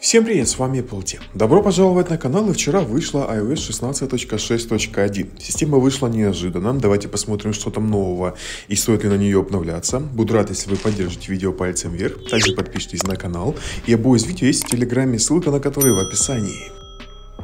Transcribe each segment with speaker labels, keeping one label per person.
Speaker 1: Всем привет, с вами Apple Добро пожаловать на канал, и вчера вышла iOS 16.6.1. Система вышла неожиданно, давайте посмотрим, что там нового и стоит ли на нее обновляться. Буду рад, если вы поддержите видео пальцем вверх, также подпишитесь на канал, и обои из видео есть в Телеграме, ссылка на который в описании.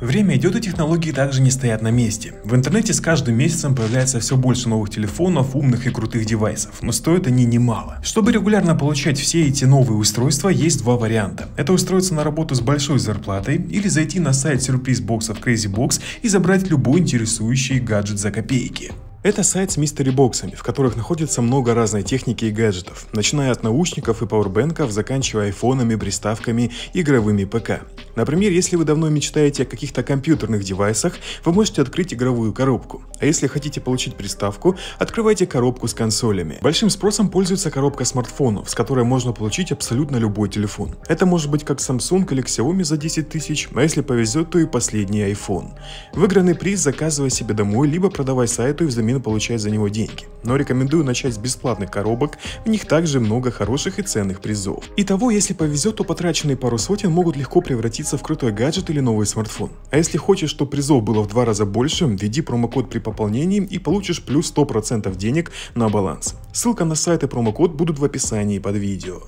Speaker 2: Время идет и технологии также не стоят на месте. В интернете с каждым месяцем появляется все больше новых телефонов, умных и крутых девайсов, но стоят они немало. Чтобы регулярно получать все эти новые устройства, есть два варианта. Это устроиться на работу с большой зарплатой или зайти на сайт сюрприз-боксов Crazy Box и забрать любой интересующий гаджет за копейки.
Speaker 1: Это сайт с мистери-боксами, в которых находится много разной техники и гаджетов, начиная от наушников и пауэрбэнков, заканчивая айфонами, приставками, игровыми ПК. Например, если вы давно мечтаете о каких-то компьютерных девайсах, вы можете открыть игровую коробку. А если хотите получить приставку, открывайте коробку с консолями. Большим спросом пользуется коробка смартфонов, с которой можно получить абсолютно любой телефон. Это может быть как Samsung или Xiaomi за 10 тысяч, а если повезет, то и последний iPhone. Выигранный приз заказывай себе домой, либо продавай сайту и взамен получать за него деньги. Но рекомендую начать с бесплатных коробок, в них также много хороших и ценных призов. Итого, если повезет, то потраченные пару сотен могут легко превратиться в крутой гаджет или новый смартфон. А если хочешь, чтобы призов было в два раза больше, введи промокод при пополнении и получишь плюс 100% денег на баланс. Ссылка на сайт и промокод будут в описании под видео.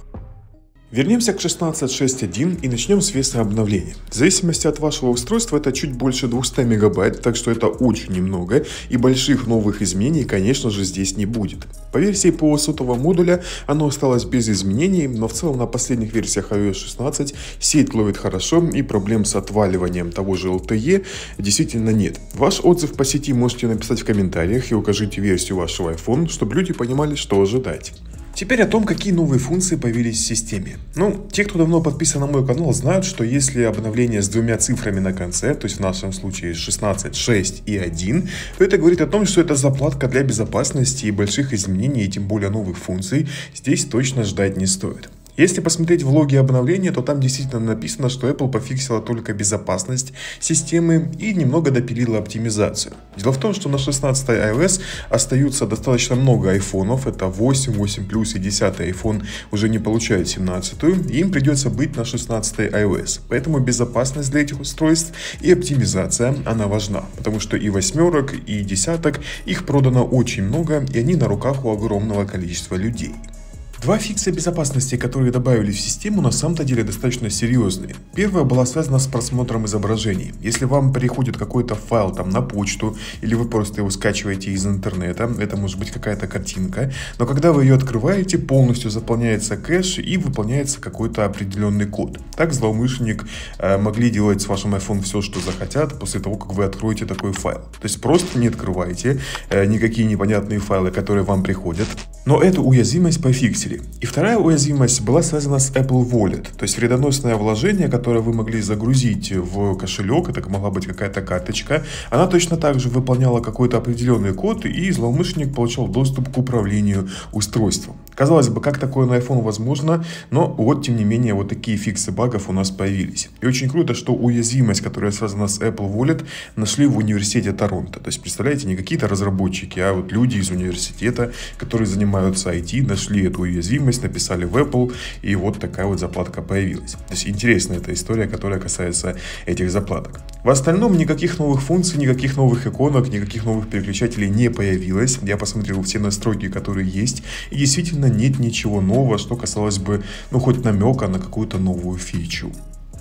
Speaker 1: Вернемся к 16.6.1 и начнем с веса обновления. В зависимости от вашего устройства это чуть больше 200 мегабайт, так что это очень немного, и больших новых изменений, конечно же, здесь не будет. По версии ПО сотового модуля оно осталось без изменений, но в целом на последних версиях iOS 16 сеть ловит хорошо и проблем с отваливанием того же LTE действительно нет. Ваш отзыв по сети можете написать в комментариях и укажите версию вашего iPhone, чтобы люди понимали, что ожидать. Теперь о том, какие новые функции появились в системе. Ну, те, кто давно подписан на мой канал, знают, что если обновление с двумя цифрами на конце, то есть в нашем случае 16, 6 и 1, то это говорит о том, что это заплатка для безопасности и больших изменений, и тем более новых функций, здесь точно ждать не стоит. Если посмотреть влоги обновления, то там действительно написано, что Apple пофиксила только безопасность системы и немного допилила оптимизацию. Дело в том, что на 16 iOS остаются достаточно много айфонов, это 8, 8 Plus и 10 iPhone уже не получают 17, и им придется быть на 16 iOS. Поэтому безопасность для этих устройств и оптимизация, она важна, потому что и восьмерок, и десяток, их продано очень много, и они на руках у огромного количества людей. Два фикса безопасности, которые добавили в систему, на самом-то деле достаточно серьезные. Первая была связана с просмотром изображений. Если вам приходит какой-то файл там на почту, или вы просто его скачиваете из интернета, это может быть какая-то картинка, но когда вы ее открываете, полностью заполняется кэш и выполняется какой-то определенный код. Так злоумышленник э, могли делать с вашим iPhone все, что захотят, после того, как вы откроете такой файл. То есть просто не открывайте э, никакие непонятные файлы, которые вам приходят. Но эту уязвимость пофиксили. И вторая уязвимость была связана с Apple Wallet, то есть вредоносное вложение, которое вы могли загрузить в кошелек, это могла быть какая-то карточка, она точно так же выполняла какой-то определенный код, и злоумышленник получал доступ к управлению устройством. Казалось бы, как такое на iPhone возможно, но вот, тем не менее, вот такие фиксы багов у нас появились. И очень круто, что уязвимость, которая связана с Apple Wallet, нашли в университете Торонто. То есть, представляете, не какие-то разработчики, а вот люди из университета, которые занимаются IT, нашли эту уязвимость, написали в Apple, и вот такая вот заплатка появилась. То есть интересная эта история, которая касается этих заплаток. В остальном никаких новых функций, никаких новых иконок, никаких новых переключателей не появилось. Я посмотрел все настройки, которые есть, и действительно нет ничего нового, что касалось бы, ну, хоть намека на какую-то новую фичу.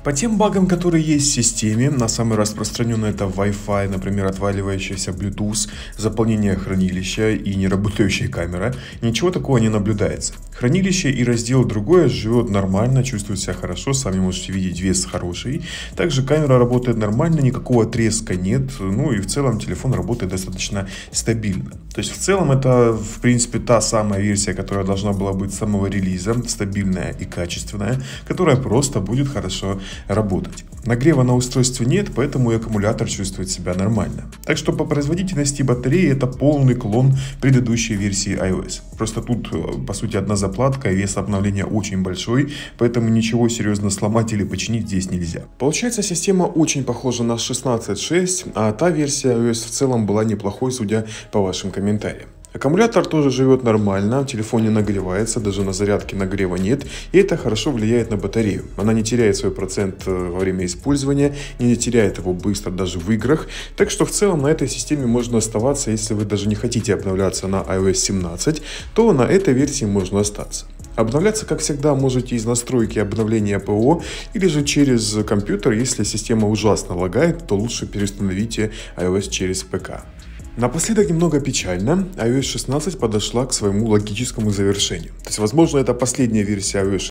Speaker 1: По тем багам, которые есть в системе, на самый распространенный это Wi-Fi, например, отваливающийся Bluetooth, заполнение хранилища и неработающая камера, ничего такого не наблюдается. Хранилище и раздел другое живет нормально, чувствует себя хорошо, сами можете видеть вес хороший. Также камера работает нормально, никакого треска нет, ну и в целом телефон работает достаточно стабильно. То есть в целом это в принципе та самая версия, которая должна была быть с самого релиза, стабильная и качественная, которая просто будет хорошо работать. Нагрева на устройстве нет, поэтому и аккумулятор чувствует себя нормально. Так что по производительности батареи это полный клон предыдущей версии iOS. Просто тут э, по сути одна заплатка, и вес обновления очень большой, поэтому ничего серьезно сломать или починить здесь нельзя. Получается система очень похожа на 16.6, а та версия iOS в целом была неплохой, судя по вашим комментариям. Аккумулятор тоже живет нормально, телефон не нагревается, даже на зарядке нагрева нет, и это хорошо влияет на батарею. Она не теряет свой процент э, во время использования, не теряет его быстро даже в играх, так что в целом на этой системе можно оставаться, если вы даже не хотите обновляться на iOS 17, то на этой версии можно остаться. Обновляться, как всегда, можете из настройки обновления ПО или же через компьютер. Если система ужасно лагает, то лучше переустановите iOS через ПК. Напоследок немного печально, iOS 16 подошла к своему логическому завершению. То есть, возможно, это последняя версия iOS